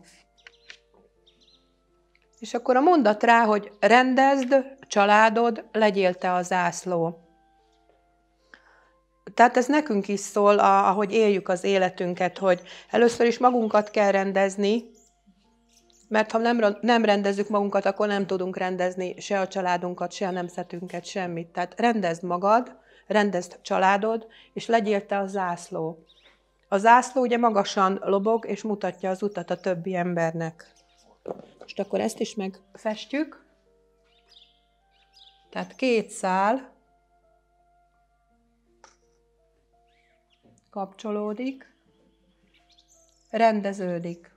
És akkor a mondat rá, hogy rendezd, családod, legyél te a zászló. Tehát ez nekünk is szól, ahogy éljük az életünket, hogy először is magunkat kell rendezni, mert ha nem, nem rendezzük magunkat, akkor nem tudunk rendezni se a családunkat, se a nemzetünket, semmit. Tehát rendezd magad, rendezd családod, és legyél te a zászló. A zászló ugye magasan lobog, és mutatja az utat a többi embernek. Most akkor ezt is megfestjük. Tehát két szál kapcsolódik, rendeződik.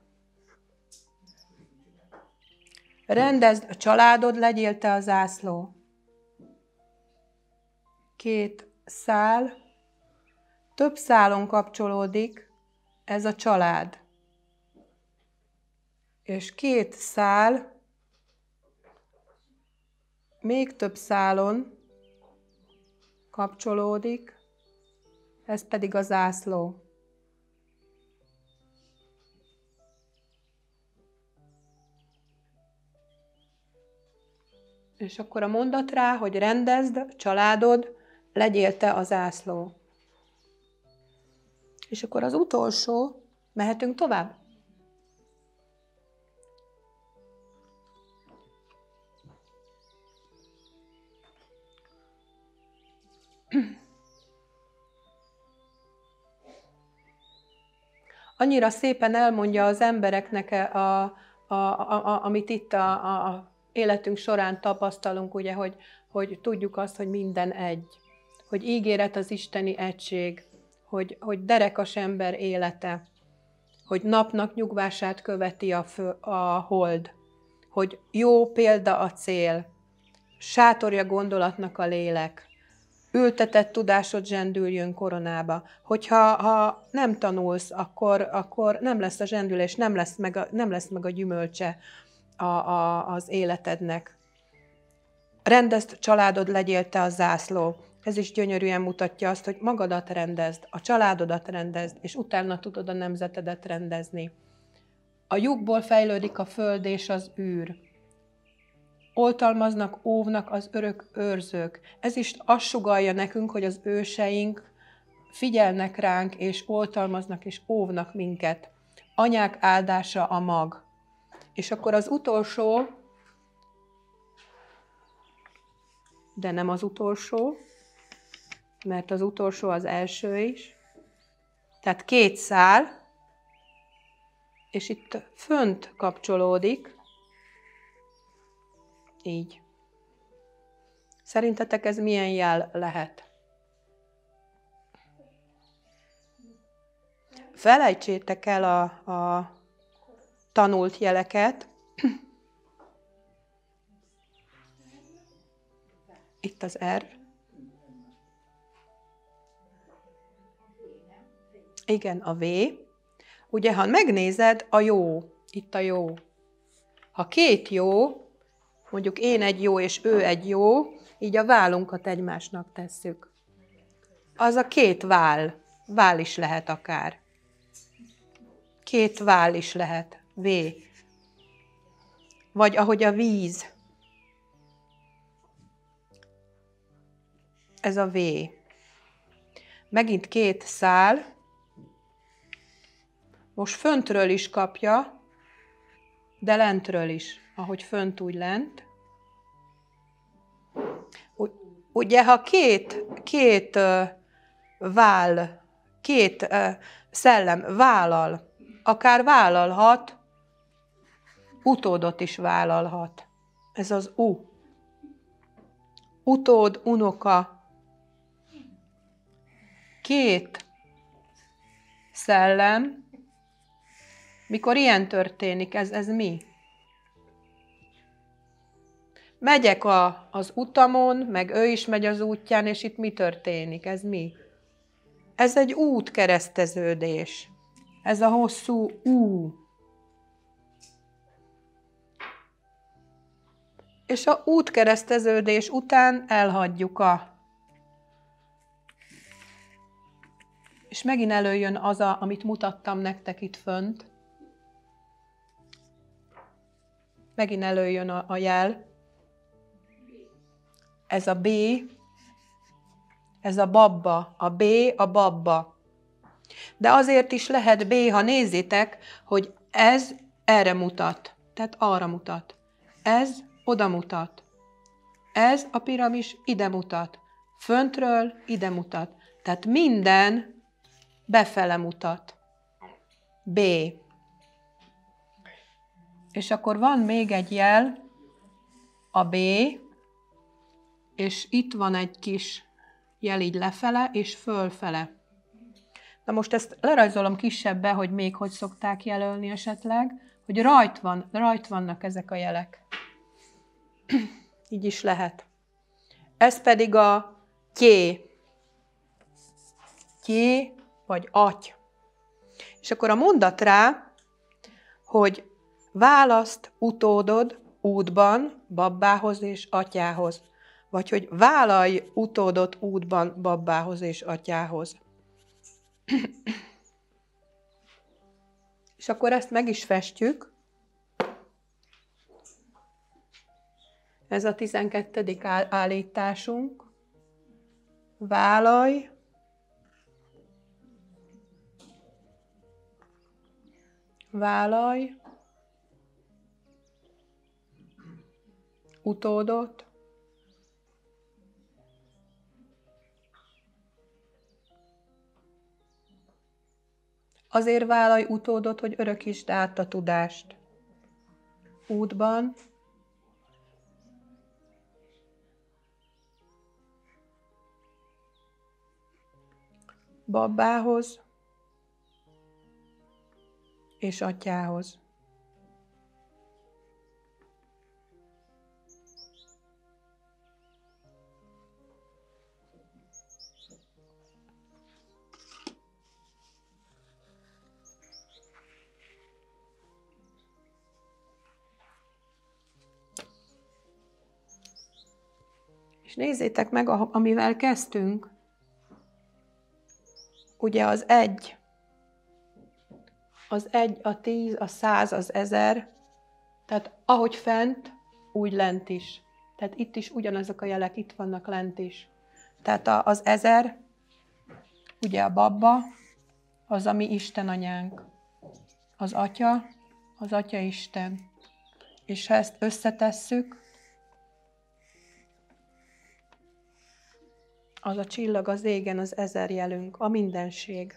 Rendezd a családod, legyél te a zászló. Két szál, több szálon kapcsolódik ez a család. És két szál, még több szálon kapcsolódik, ez pedig a zászló. És akkor a mondat rá, hogy rendezd családod, legyél te a zászló. És akkor az utolsó, mehetünk tovább? Annyira szépen elmondja az embereknek, a, a, a, a, amit itt a, a, életünk során tapasztalunk, ugye, hogy, hogy tudjuk azt, hogy minden egy, hogy ígéret az isteni egység, hogy, hogy derekas ember élete, hogy napnak nyugvását követi a, fő, a hold, hogy jó példa a cél, sátorja gondolatnak a lélek, ültetett tudásod zsendüljön koronába. Hogyha ha nem tanulsz, akkor, akkor nem lesz a zsendülés, nem lesz meg a, nem lesz meg a gyümölcse a, a, az életednek. Rendezd családod, legyél te a zászló. Ez is gyönyörűen mutatja azt, hogy magadat rendezd, a családodat rendezd, és utána tudod a nemzetedet rendezni. A lyukból fejlődik a föld és az űr. Oltalmaznak, óvnak az örök őrzők. Ez is azt sugalja nekünk, hogy az őseink figyelnek ránk, és oltalmaznak, és óvnak minket. Anyák áldása a mag. És akkor az utolsó, de nem az utolsó, mert az utolsó az első is. Tehát két szál, és itt fönt kapcsolódik, így. Szerintetek ez milyen jel lehet? Felejtsétek el a, a tanult jeleket. Itt az R. Igen, a V. Ugye, ha megnézed, a jó, itt a jó. Ha két jó, mondjuk én egy jó és ő egy jó, így a vállunkat egymásnak tesszük. Az a két vál. Vál is lehet akár. Két vál is lehet. V. Vagy ahogy a víz. Ez a V. Megint két szál. Most föntről is kapja, de lentről is, ahogy fönt úgy lent. Ugye, ha két, két vál, két szellem vállal, akár vállalhat, utódot is vállalhat. Ez az U. Utód, unoka. Két szellem. Mikor ilyen történik, ez, ez mi? Megyek a, az utamon, meg ő is megy az útján, és itt mi történik? Ez mi? Ez egy útkereszteződés. Ez a hosszú ú. és a útkereszteződés után elhagyjuk a És megint előjön az, a, amit mutattam nektek itt fönt. Megint előjön a, a jel. Ez a B, ez a babba, a B a babba. De azért is lehet B, ha nézzétek, hogy ez erre mutat, tehát arra mutat. Ez oda mutat. Ez a piramis ide mutat. Föntről ide mutat. Tehát minden befele mutat. B. És akkor van még egy jel, a B, és itt van egy kis jel így lefele és fölfele. Na most ezt lerajzolom kisebbe, hogy még hogy szokták jelölni esetleg, hogy rajt, van, rajt vannak ezek a jelek. Így is lehet. Ez pedig a tyé. Tyé vagy aty. És akkor a mondat rá, hogy választ utódod útban babához és atyához. Vagy hogy vállalj utódot útban babához és atyához. és akkor ezt meg is festjük. Ez a 12. állításunk. Vállalj, vállalj, utódot, Azért vállalj utódot, hogy örökítsd át a tudást. Útban, babához és atyához. És nézzétek meg, amivel kezdtünk. Ugye az egy, az egy, a tíz, a száz, az ezer, tehát ahogy fent, úgy lent is. Tehát itt is ugyanazok a jelek, itt vannak lent is. Tehát az ezer, ugye a babba, az, ami Isten anyánk. Az atya, az atya Isten. És ha ezt összetesszük, Az a csillag az égen, az ezer jelünk, a mindenség.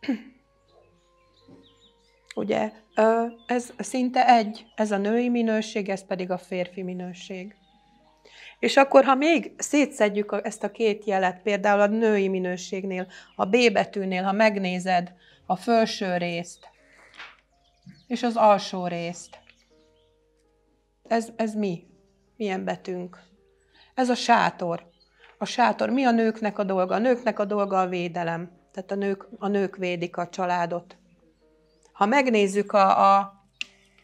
Ugye, ez szinte egy, ez a női minőség, ez pedig a férfi minőség. És akkor, ha még szétszedjük ezt a két jelet, például a női minőségnél, a B betűnél, ha megnézed a felső részt, és az alsó részt, ez, ez mi? Milyen betűnk? Ez a sátor. A sátor. Mi a nőknek a dolga? A nőknek a dolga a védelem. Tehát a nők, a nők védik a családot. Ha megnézzük a, a,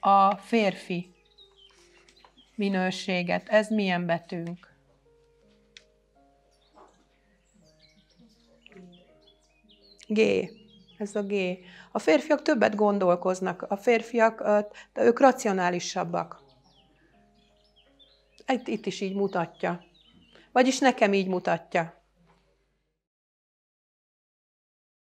a férfi minőséget, ez milyen betűnk? G. Ez a G. A férfiak többet gondolkoznak. A férfiak, de ők racionálisabbak. Itt, itt is így mutatja. Vagyis nekem így mutatja.